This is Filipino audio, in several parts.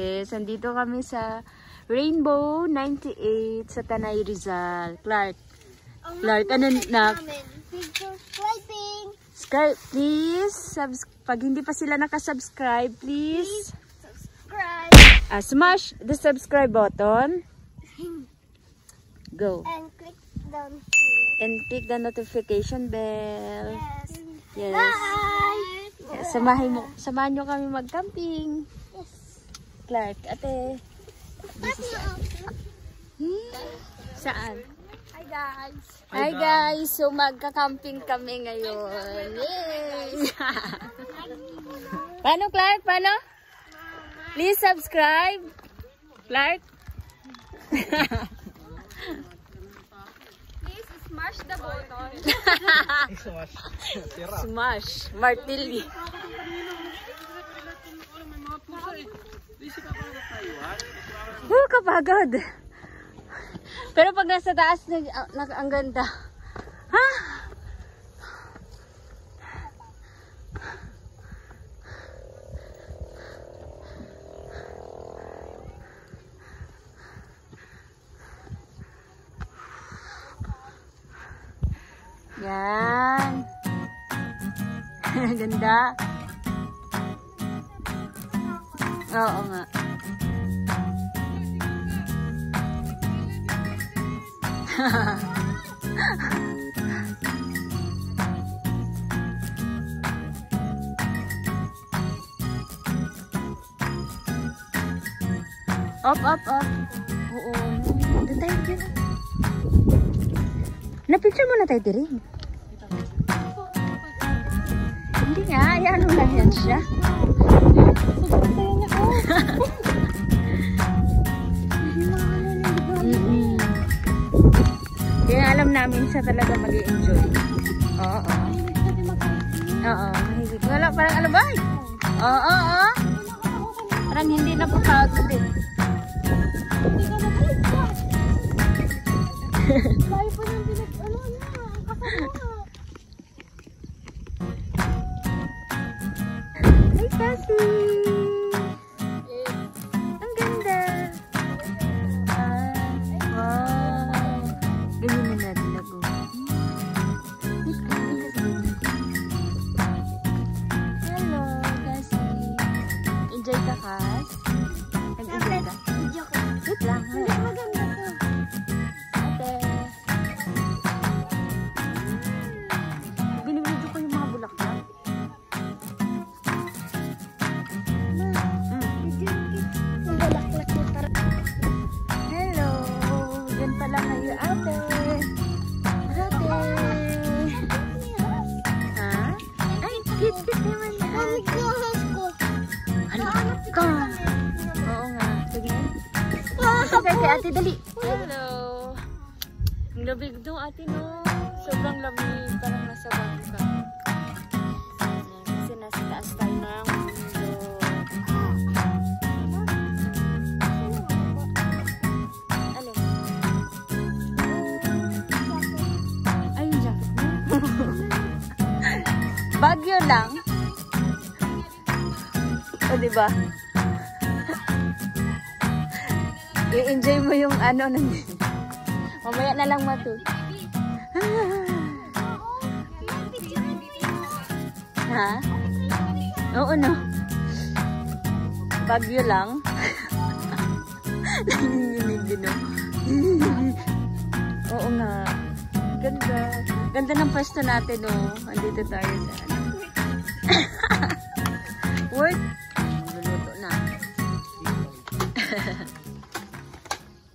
Yes, andito kami sa Rainbow 98 sa Tanay Rizal. Clark, Clark, ano na? Subscribing. Subscribe, please. Subs pag hindi pa sila nakasubscribe, please. Subscribe. Uh, smash the subscribe button. Go. And click down here. And click the notification bell. Yes. Yes. Bye. Yes, Samahin, mo, samahan nyo kami mag-camping. Clark, ate. Hmm? Saan? Hi guys. Hi guys! So magka-camping kami ngayon. Yay! Paano Clark? Paano? Please subscribe. Clark? Smash the button. Smash. Martilli. Oh, kapagod. Pero pag nasa taas, nag, nag, ang ganda. Ha? Yan. ganda. Oo nga. up, up, up. Oo. Doon tayo dyan. Na-picture mo na tayo diri. Mo lang yan siya. Mm-mm. Kaya alam namin siya talaga mag enjoy Oo. Oo. Wala, parang ano ba? Oo, oo. Parang hindi na papagod eh. Layo pa yung pinag... Ano na? Kasama. Hi, Tschüss. Bagyo lang. O, diba? I-enjoy mo yung ano nandito. Mamaya na lang matu. ha? Oo, no. Bagyo lang. Nanginginig din, no? Oo nga. Ganda. Ganda ng pwesto natin, no? Andito tayo sa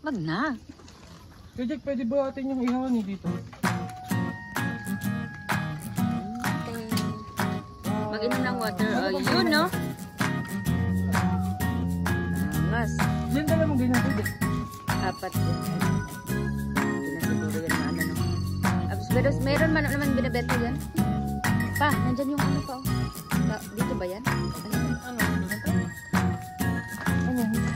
Wag na. Kuya Jack, pwede ba atin yung ihawan niyo dito? Mag-inom ng water. Oh, yun, no? Angas. Yan na naman ganyan, Kuya Jack. Apat yan. Hindi na siguro yan na ano, no? Tapos, pero meron man naman binibenta yan. Pa, nandyan yung ano pa. oh. Dito ba yan? Ano? Ano? Ano?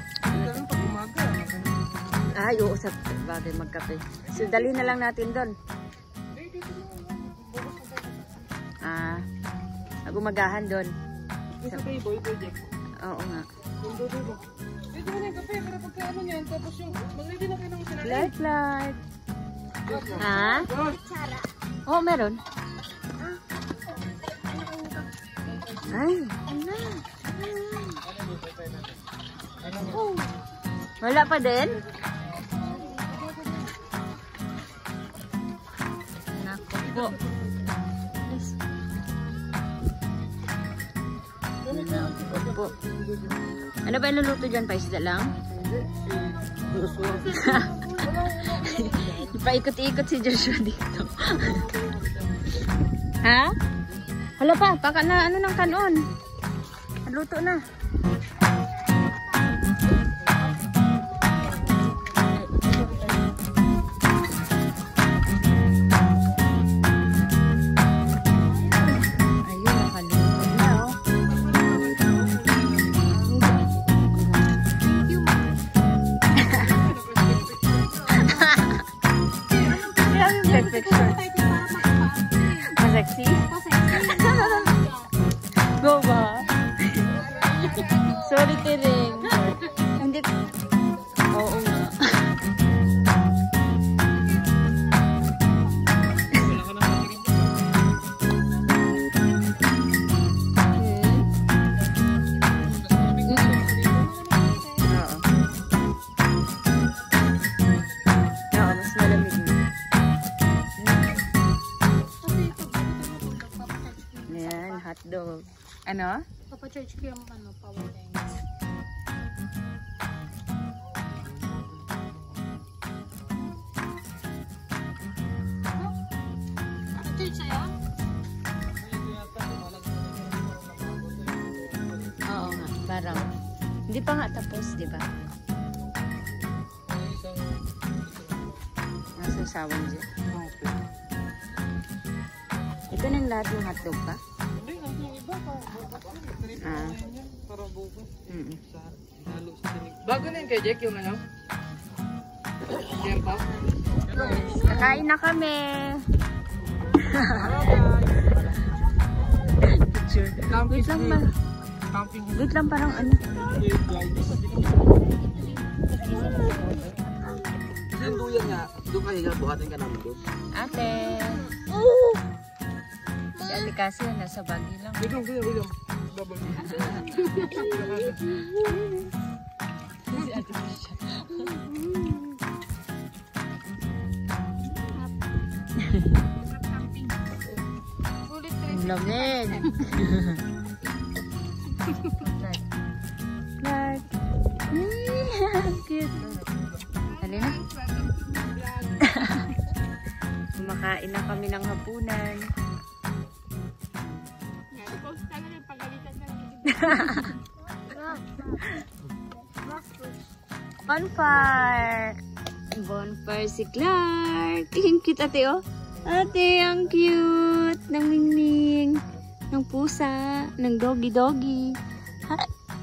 Ay, oo, sa bagay magkape. So, dali na lang natin doon. Ah, nagumagahan doon. Sa table, Kuya Jack. Oo nga. Pwede mo na yung kape para pagka ano niyan. Tapos yung, mag-ready na kayo ng sinabi. Light, light. Ha? Oo, meron. Ay, Ano? wala pa din? Po. Ano ba iluluto dyan? Paisda lang? Ipaikot-ikot si Joshua dito. ha? Hala pa, baka na ano ng kanon. Luto na. Hotdog. Ano? Papa-charge ko yung ano, power sa'yo? Oo nga, parang. Hindi pa nga tapos, di ba? Nasa sawan dyan. Ito na yung lahat ng hotdog pa? Ah. Para bukas. Mm Sa halo sa tinig. Bago na yun kay Jack yung ano? Yan pa? Kakain na kami. Picture. Wait lang ba? Camping. Wait lang parang ano. Yung duyan nga, doon ka higa, buhatin ka namin doon. Ate. Si Ate kasi nasa bagi lang. Wait lang, wait lang, wait lang. Double. Ang lamig. Clark. Cute. Halina. Kumakain na kami ng hapunan. Bonfire! Bonfire si Clark. Ang cute ate oh. Ate, ang cute. Ng mingming. Ng pusa. Ng doggy-doggy.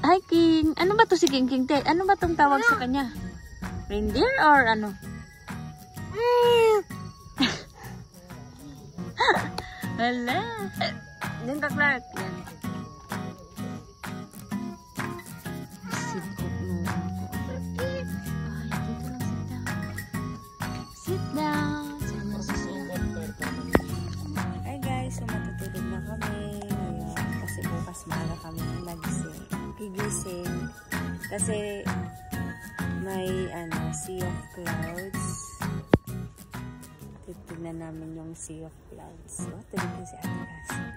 Hi, King. Ano ba to si King King Te? Ano ba tong tawag sa kanya? Reindeer or ano? Hala. Yan ka, Clark. Yan. Bukas maaga kami nagising. Gigising kasi may ano, sea of clouds. Titignan namin yung sea of clouds. Oh, tulog na si Ate Cassie.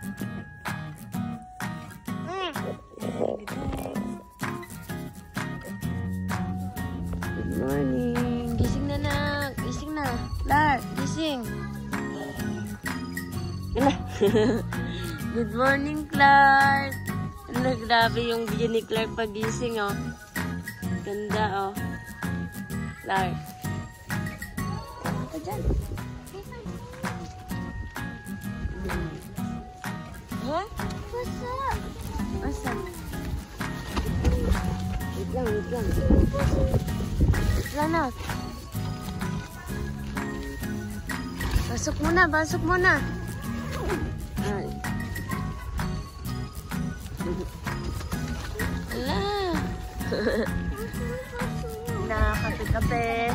Good morning. Gising na na. Gising na. Clark, gising. Ala. Good morning, Clark. Ano, grabe yung video ni Clark pagising, oh. Ganda, oh. Clark. Ka dyan? Hmm. Ha? Pusa! Asan? Wait lang, wait lang. Wait lang na. Pasok muna, pasok muna. Ala. Kape-kape.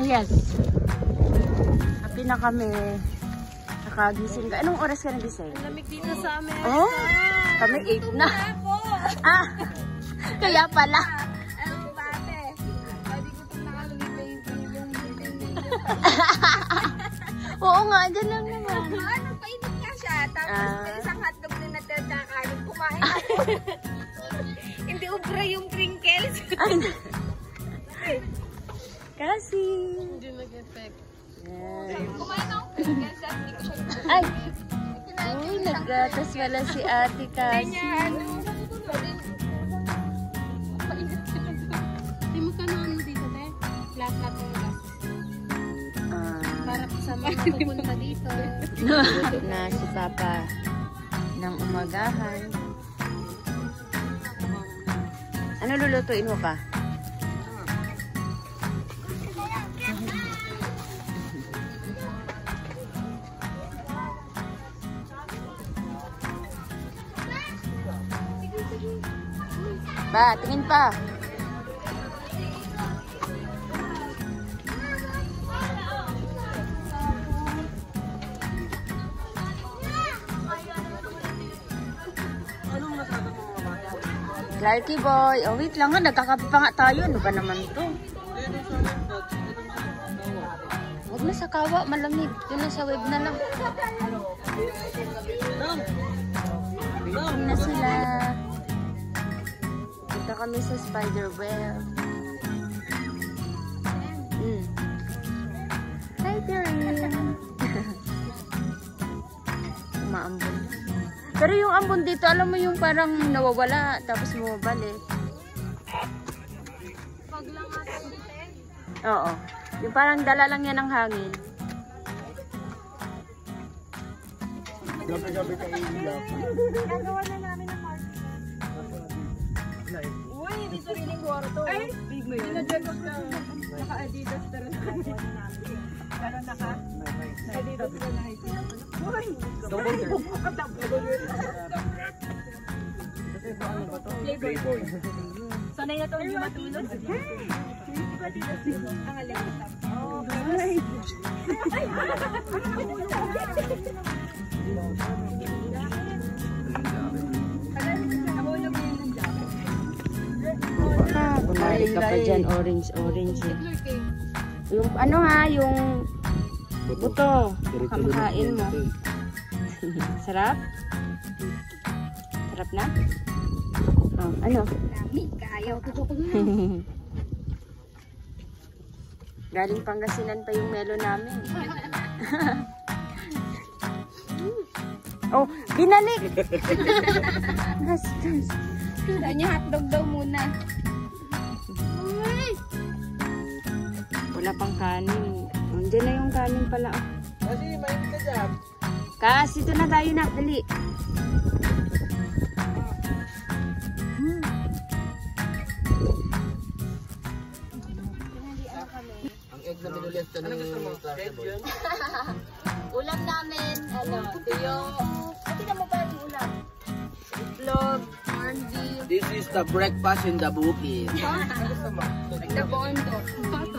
Ayan. Happy na kami. Nakagising ka. Anong oras ka nagising? Lamig dito sa amin. Oh, kami 8 na. Ah, kaya pala. Oo nga, dyan lang naman. Ano, painit nga siya. Tapos may isang hotdog na natira tsaka kanin. Kumain ako. Ubra yung crinkles. Kasi. Hindi nag-effect. Yan. Kumain ako crinkles at hindi ko siya Ay, uy, naggatas pala si ate kasi. Hindi mo ka ano dito, te? Flat-flat yung gas. Ah, Para sa mga pupunta dito. Luto na si Papa ng umagahan. Lulutuin mo pa? Ba, tingin pa. Clarky boy. Oh, wait lang nga. Nagkakape pa nga tayo. Ano ba naman to? Huwag na sa kawa. Malamig. Yun na sa web na lang. Waiting na sila. Punta kami sa spider web. Mm. Hi, Terry. Pero yung ambon dito, alam mo yung parang nawawala, tapos bumabalik. Pag lang. Oo. Yung parang dala lang yan ng hangin. Gabi-gabi ka ilap. Gagawa na namin ng market. Uy, hindi sariling kwarto. Ay, big mo yun. Dinadyan na naka-adidas pero naka-adidas namin. Pero naka-adidas ko na Uy! Playboy. Sanay na to hindi matulog. Ang alin. Oh, Kunwari ka pa dyan, orange, orange. eh. Yung ano ha, yung buto. Kamakain mo. Sarap? Sarap na? Oh, ano? Kayaw ko ko Galing Pangasinan pa yung melo namin. oh, binalik! Gastos. Saan niya hotdog daw muna? Wala pang kanin. Andiyan na yung kanin pala. oh. Kasi mainit ka dyan. Kasi ito na tayo na. Dali. Ang egg na binulit ka ni Clark Boy. Ulam namin, ano, tuyo. Pati na mo pa yung ulam. Itlog, beef, This is the breakfast in the bukid. The bondo.